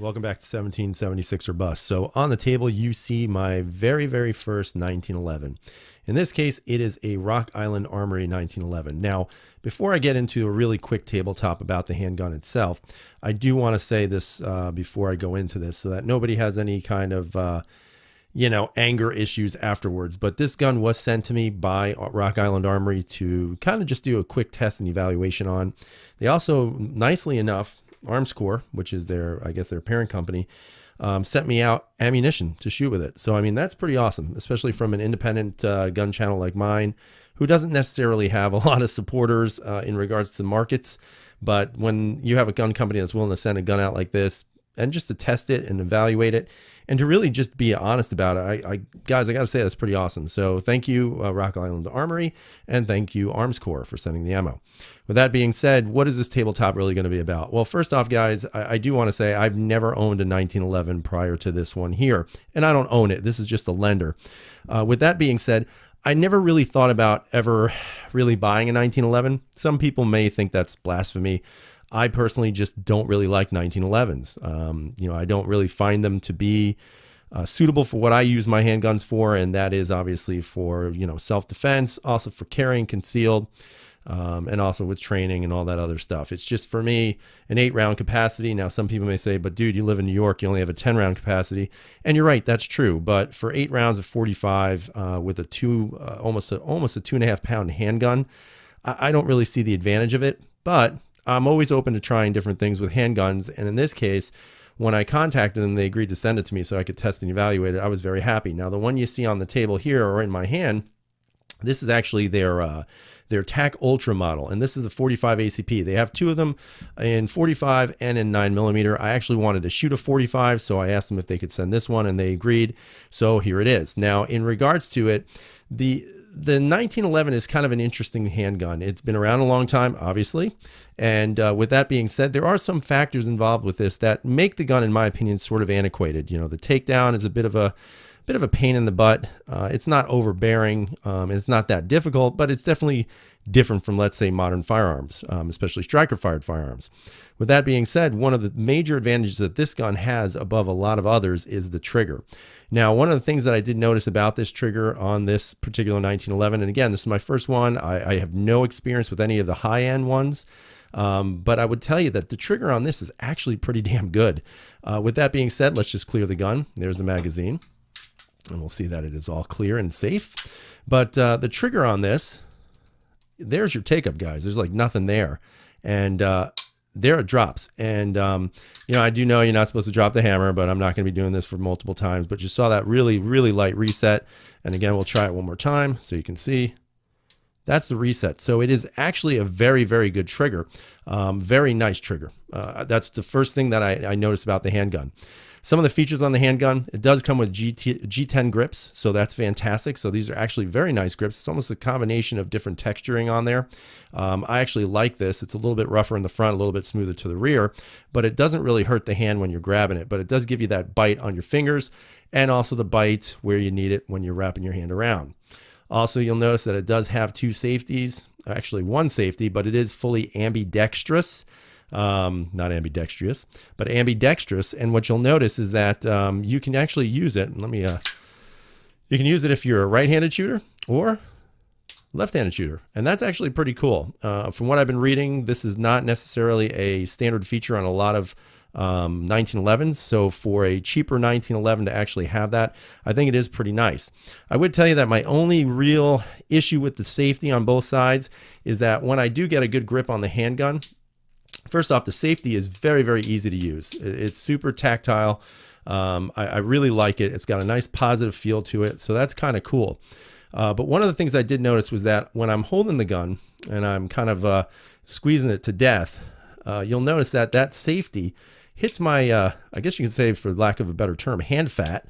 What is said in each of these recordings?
Welcome back to 1776 or Bust. So on the table, you see my very, very first 1911. In this case, it is a Rock Island Armory 1911. Now, before I get into a really quick tabletop about the handgun itself, I do want to say this uh, before I go into this so that nobody has any kind of, uh, you know, anger issues afterwards. But this gun was sent to me by Rock Island Armory to kind of just do a quick test and evaluation on. They also, nicely enough, Armscor, which is their, I guess, their parent company, um, sent me out ammunition to shoot with it. So, I mean, that's pretty awesome, especially from an independent uh, gun channel like mine, who doesn't necessarily have a lot of supporters uh, in regards to markets. But when you have a gun company that's willing to send a gun out like this, and just to test it and evaluate it, and to really just be honest about it. I, I guys, I got to say that's pretty awesome. So thank you, uh, Rock Island Armory, and thank you, Armscor, for sending the ammo. With that being said, what is this tabletop really going to be about? Well, first off, guys, I, I do want to say I've never owned a 1911 prior to this one here, and I don't own it. This is just a lender. Uh, with that being said, I never really thought about ever really buying a 1911. Some people may think that's blasphemy. I personally just don't really like 1911s. Um, you know, I don't really find them to be uh, suitable for what I use my handguns for, and that is obviously for you know self-defense, also for carrying concealed, um, and also with training and all that other stuff. It's just for me an eight-round capacity. Now, some people may say, "But dude, you live in New York, you only have a 10-round capacity," and you're right, that's true. But for eight rounds of 45 uh, with a two, uh, almost a, almost a two and a half pound handgun, I, I don't really see the advantage of it. But I'm always open to trying different things with handguns. And in this case, when I contacted them, they agreed to send it to me so I could test and evaluate it. I was very happy. Now, the one you see on the table here or in my hand, this is actually their uh, their TAC Ultra model, and this is the 45 ACP. They have two of them in 45 and in 9 millimeter. I actually wanted to shoot a 45, so I asked them if they could send this one, and they agreed. So here it is. Now, in regards to it, the the 1911 is kind of an interesting handgun. It's been around a long time, obviously. And uh, with that being said, there are some factors involved with this that make the gun, in my opinion, sort of antiquated. You know, the takedown is a bit of a bit of a pain in the butt. Uh, it's not overbearing. Um, it's not that difficult, but it's definitely different from, let's say, modern firearms, um, especially striker fired firearms. With that being said, one of the major advantages that this gun has above a lot of others is the trigger. Now, one of the things that I did notice about this trigger on this particular 1911, and again, this is my first one, I, I have no experience with any of the high end ones. Um, but I would tell you that the trigger on this is actually pretty damn good. Uh, with that being said, let's just clear the gun. There's the magazine. And we'll see that it is all clear and safe. But uh, the trigger on this, there's your take up, guys. There's like nothing there. And uh, there it drops. And, um, you know, I do know you're not supposed to drop the hammer, but I'm not going to be doing this for multiple times. But you saw that really, really light reset. And again, we'll try it one more time so you can see. That's the reset. So it is actually a very, very good trigger. Um, very nice trigger. Uh, that's the first thing that I, I noticed about the handgun. Some of the features on the handgun, it does come with GT, G10 grips, so that's fantastic. So these are actually very nice grips. It's almost a combination of different texturing on there. Um, I actually like this. It's a little bit rougher in the front, a little bit smoother to the rear, but it doesn't really hurt the hand when you're grabbing it, but it does give you that bite on your fingers and also the bite where you need it when you're wrapping your hand around. Also, you'll notice that it does have two safeties, actually one safety, but it is fully ambidextrous um, not ambidextrous, but ambidextrous. And what you'll notice is that um, you can actually use it. Let me, uh, you can use it if you're a right-handed shooter or left-handed shooter. And that's actually pretty cool. Uh, from what I've been reading, this is not necessarily a standard feature on a lot of um, 1911s. So for a cheaper 1911 to actually have that, I think it is pretty nice. I would tell you that my only real issue with the safety on both sides is that when I do get a good grip on the handgun, First off, the safety is very, very easy to use. It's super tactile. Um, I, I, really like it. It's got a nice positive feel to it. So that's kind of cool. Uh, but one of the things I did notice was that when I'm holding the gun and I'm kind of uh, squeezing it to death, uh, you'll notice that that safety hits my, uh, I guess you can say for lack of a better term, hand fat.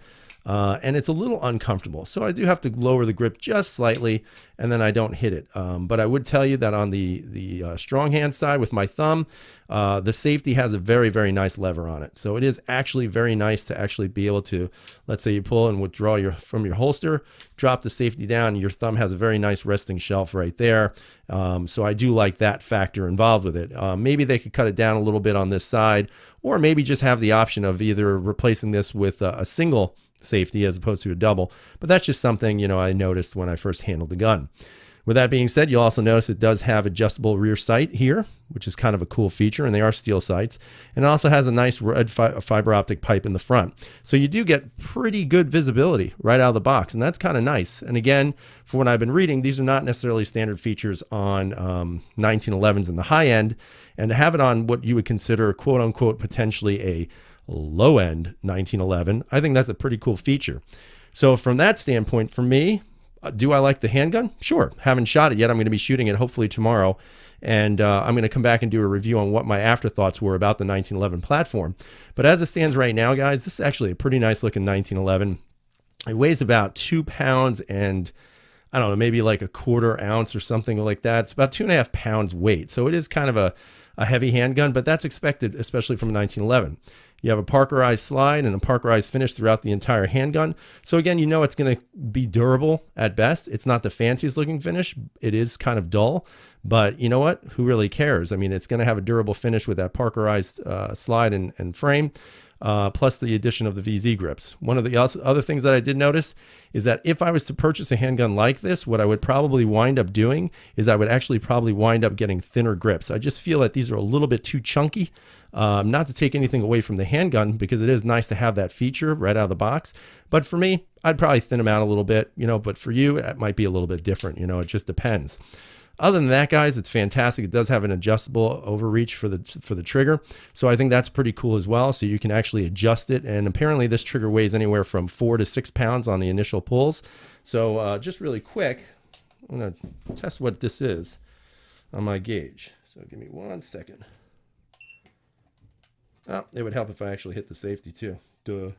Uh, and it's a little uncomfortable. So I do have to lower the grip just slightly, and then I don't hit it. Um, but I would tell you that on the the uh, strong hand side with my thumb, uh, the safety has a very very nice lever on it. So it is actually very nice to actually be able to, let's say you pull and withdraw your from your holster, drop the safety down, your thumb has a very nice resting shelf right there. Um, so I do like that factor involved with it. Uh, maybe they could cut it down a little bit on this side, or maybe just have the option of either replacing this with a, a single safety as opposed to a double. But that's just something, you know, I noticed when I first handled the gun. With that being said, you'll also notice it does have adjustable rear sight here, which is kind of a cool feature, and they are steel sights. And it also has a nice red fi fiber optic pipe in the front. So you do get pretty good visibility right out of the box, and that's kind of nice. And again, for what I've been reading, these are not necessarily standard features on um, 1911s in the high end, and to have it on what you would consider quote unquote potentially a low end 1911. I think that's a pretty cool feature. So from that standpoint, for me, do I like the handgun? Sure. Haven't shot it yet. I'm going to be shooting it hopefully tomorrow. And uh, I'm going to come back and do a review on what my afterthoughts were about the 1911 platform. But as it stands right now, guys, this is actually a pretty nice looking 1911. It weighs about two pounds and I don't know, maybe like a quarter ounce or something like that. It's about two and a half pounds weight. So it is kind of a, a heavy handgun, but that's expected, especially from 1911. You have a Parkerized slide and a Parkerized finish throughout the entire handgun. So again, you know it's going to be durable at best. It's not the fanciest looking finish. It is kind of dull, but you know what? Who really cares? I mean, it's going to have a durable finish with that Parkerized uh, slide and, and frame uh, plus the addition of the VZ grips. One of the other things that I did notice is that if I was to purchase a handgun like this, what I would probably wind up doing is I would actually probably wind up getting thinner grips. I just feel that these are a little bit too chunky. Um, not to take anything away from the handgun because it is nice to have that feature right out of the box. But for me, I'd probably thin them out a little bit, you know, but for you, it might be a little bit different, you know, it just depends. Other than that, guys, it's fantastic. It does have an adjustable overreach for the for the trigger, so I think that's pretty cool as well. So you can actually adjust it, and apparently this trigger weighs anywhere from four to six pounds on the initial pulls. So uh, just really quick, I'm gonna test what this is on my gauge. So give me one second. Oh, it would help if I actually hit the safety too. Duh.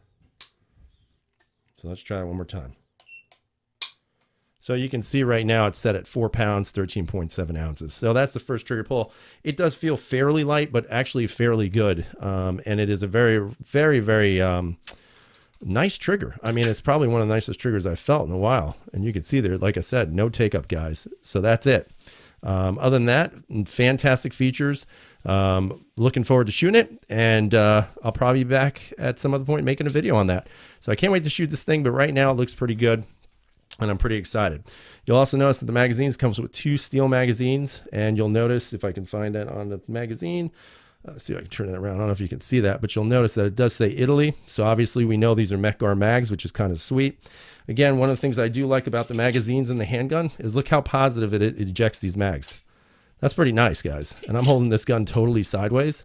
So let's try it one more time. So you can see right now it's set at four pounds, 13.7 ounces. So that's the first trigger pull. It does feel fairly light, but actually fairly good. Um, and it is a very, very, very um, nice trigger. I mean, it's probably one of the nicest triggers I've felt in a while. And you can see there, like I said, no take up guys. So that's it. Um, other than that, fantastic features. Um, looking forward to shooting it, and uh, I'll probably be back at some other point making a video on that. So I can't wait to shoot this thing, but right now it looks pretty good and I'm pretty excited. You'll also notice that the magazines comes with two steel magazines, and you'll notice if I can find that on the magazine. Uh, see if I can turn it around. I don't know if you can see that, but you'll notice that it does say Italy. So obviously we know these are Mec-Gar mags, which is kind of sweet. Again, one of the things I do like about the magazines and the handgun is look how positive it, it ejects these mags. That's pretty nice, guys. And I'm holding this gun totally sideways,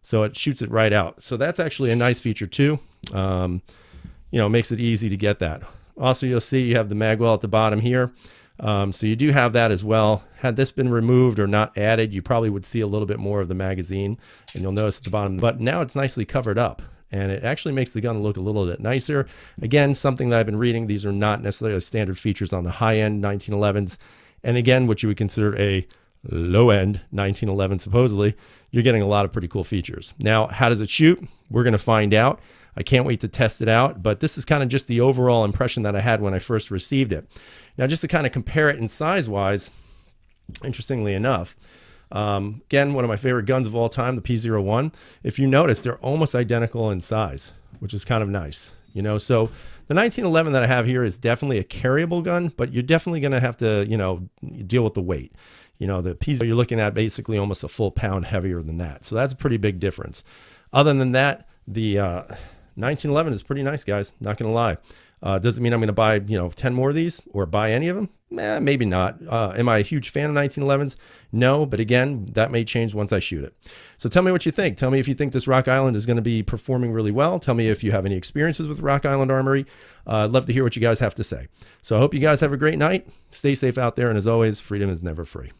so it shoots it right out. So that's actually a nice feature too. Um, you know, makes it easy to get that. Also, you'll see you have the magwell at the bottom here. Um, so you do have that as well. Had this been removed or not added, you probably would see a little bit more of the magazine. And you'll notice at the bottom, but now it's nicely covered up. And it actually makes the gun look a little bit nicer. Again, something that I've been reading, these are not necessarily standard features on the high-end 1911s. And again, what you would consider a low-end 1911 supposedly, you're getting a lot of pretty cool features. Now, how does it shoot? We're going to find out. I can't wait to test it out, but this is kind of just the overall impression that I had when I first received it. Now, just to kind of compare it in size wise, interestingly enough, um, again, one of my favorite guns of all time, the P01. If you notice, they're almost identical in size, which is kind of nice. You know, so the 1911 that I have here is definitely a carryable gun, but you're definitely going to have to, you know, deal with the weight. You know, the P you're looking at basically almost a full pound heavier than that. So that's a pretty big difference. Other than that, the uh, 1911 is pretty nice, guys. Not going to lie. Uh, doesn't mean I'm going to buy, you know, 10 more of these or buy any of them. Eh, maybe not. Uh, am I a huge fan of 1911s? No, but again, that may change once I shoot it. So tell me what you think. Tell me if you think this Rock Island is going to be performing really well. Tell me if you have any experiences with Rock Island Armory. Uh, I'd love to hear what you guys have to say. So I hope you guys have a great night. Stay safe out there. And as always, freedom is never free.